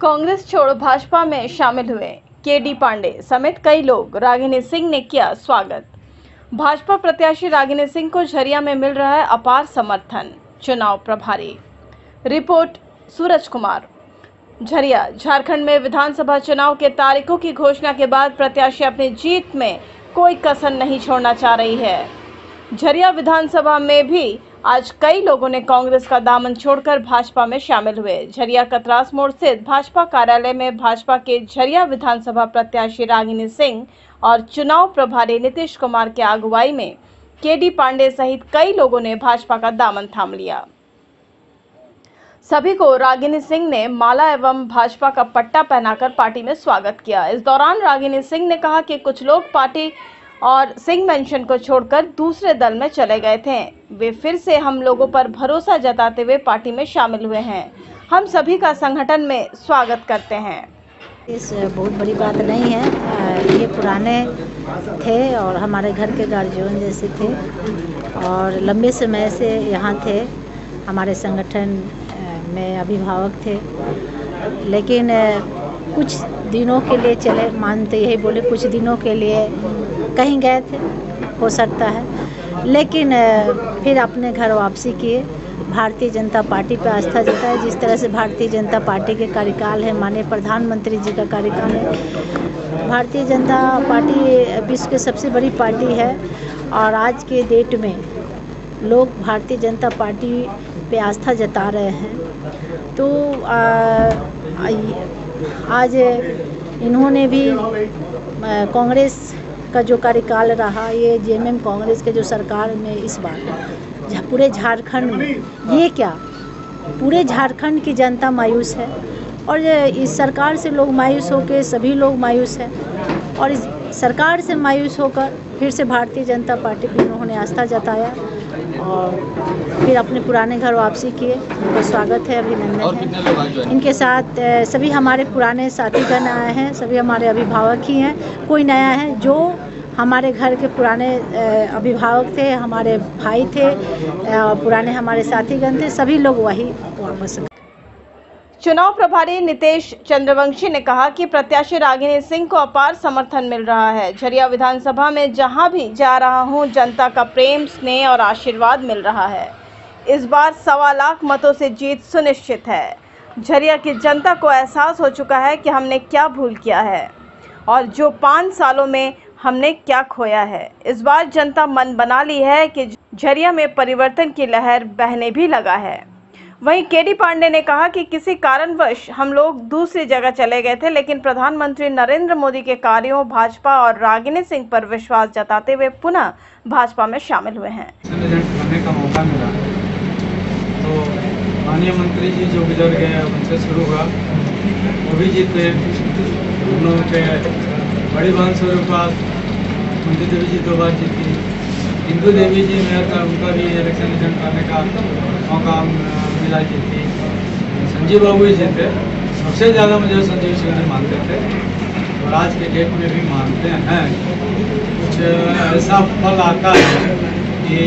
कांग्रेस छोड़, भाजपा में शामिल हुए। के डी पांडे समेत कई लोग। रागिनी सिंह ने किया स्वागत। भाजपा प्रत्याशी रागिनी सिंह को झरिया में मिल रहा है अपार समर्थन। चुनाव प्रभारी। रिपोर्ट, सूरज कुमार। झरिया, झारखंड में विधानसभा चुनाव के तारीखों की घोषणा के बाद प्रत्याशी अपनी जीत में कोई कसर नहीं छोड़ना चाह रही है। झरिया विधानसभा में भी आज कई लोगों ने कांग्रेस का दामन छोड़कर भाजपा में शामिल हुए। झरिया कतरास मोड़ स्थित भाजपा कार्यालय में भाजपा के झरिया विधानसभा प्रत्याशी रागिनी सिंह और चुनाव प्रभारी नीतीश कुमार के अगुवाई में के डी पांडे सहित कई लोगों ने भाजपा का दामन थाम लिया। सभी को रागिनी सिंह ने माला एवं भाजपा का पट्टा पहनाकर पार्टी में स्वागत किया। इस दौरान रागिनी सिंह ने कहा कि कुछ लोग पार्टी और सिंह मेंशन को छोड़कर दूसरे दल में चले गए थे। वे फिर से हम लोगों पर भरोसा जताते हुए पार्टी में शामिल हुए हैं। हम सभी का संगठन में स्वागत करते हैं। इस बहुत बड़ी बात नहीं है। ये पुराने थे और हमारे घर के गार्जियन जैसे थे और लंबे समय से यहाँ थे। हमारे संगठन में अभिभावक थे। लेकिन कुछ दिनों के लिए चले, मानते यही बोले, कुछ दिनों के लिए कहीं गए थे हो सकता है। लेकिन फिर अपने घर वापसी किए। भारतीय जनता पार्टी पर आस्था जताए जिस तरह से भारतीय जनता पार्टी के कार्यकाल है माननीय प्रधानमंत्री जी का कार्यकाल है। भारतीय जनता पार्टी विश्व की सबसे बड़ी पार्टी है और आज के डेट में लोग भारतीय जनता पार्टी पे आस्था जता रहे हैं। तो आ, आज इन्होंने भी कांग्रेस का जो कार्यकाल रहा, ये जेएमएम कांग्रेस के जो सरकार में इस बार पूरे झारखंड में। ये क्या? पूरे झारखंड की जनता मायूस है और इस सरकार से लोग मायूस होकर सभी लोग मायूस हैं और इस सरकार से मायूस होकर फिर से भारतीय जनता पार्टी पर उन्होंने आस्था जताया। और फिर अपने पुराने घर वापसी किए। उनका स्वागत है अभिनंदन है। इनके साथ सभी हमारे पुराने साथीगण आए हैं सभी हमारे अभिभावक ही हैं। कोई नया है? जो हमारे घर के पुराने अभिभावक थे हमारे भाई थे पुराने हमारे साथीगण थे सभी लोग वही वापस चुनाव प्रभारी नितेश चंद्रवंशी ने कहा कि प्रत्याशी रागिनी सिंह को अपार समर्थन मिल रहा है। झरिया विधानसभा में जहाँ भी जा रहा हूँ, जनता का प्रेम, स्नेह और आशीर्वाद मिल रहा है। इस बार सवा लाख मतों से जीत सुनिश्चित है। झरिया की जनता को एहसास हो चुका है कि हमने क्या भूल किया है और जो पाँच सालों में हमने क्या खोया है। इस बार जनता मन बना ली है कि झरिया में परिवर्तन की लहर बहने भी लगा है। वहीं केडी पांडे ने कहा कि किसी कारणवश हम लोग दूसरी जगह चले गए थे, लेकिन प्रधानमंत्री नरेंद्र मोदी के कार्यों, भाजपा और रागिनी सिंह पर विश्वास जताते हुए पुनः भाजपा में शामिल हुए हैं। तो माननीय मंत्री जी जो गुजर गए उनसे शुरू हुआ। वो भी जीते के बड़ी बहन देवी जी दो बार जीती। देवी जी था उनका भी इलेक्शन अटेंड करने का मौका मिला जीती संजीव बाबू जी जीते सबसे ज़्यादा मुझे संजीव सिंह जी मानते थे। और आज के डेट में भी मानते हैं। कुछ ऐसा फल आता है कि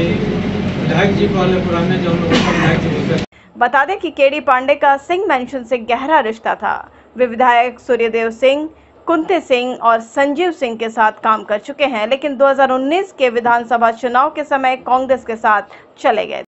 विधायक जी पहले पुराने जो हम लोग विधायक जी बोलते बता दें कि केडी पांडे का सिंह मेंशन से गहरा रिश्ता था। वे विधायक सूर्यदेव सिंह, कुंते सिंह और संजीव सिंह के साथ काम कर चुके हैं, लेकिन 2019 के विधानसभा चुनाव के समय कांग्रेस के साथ चले गए।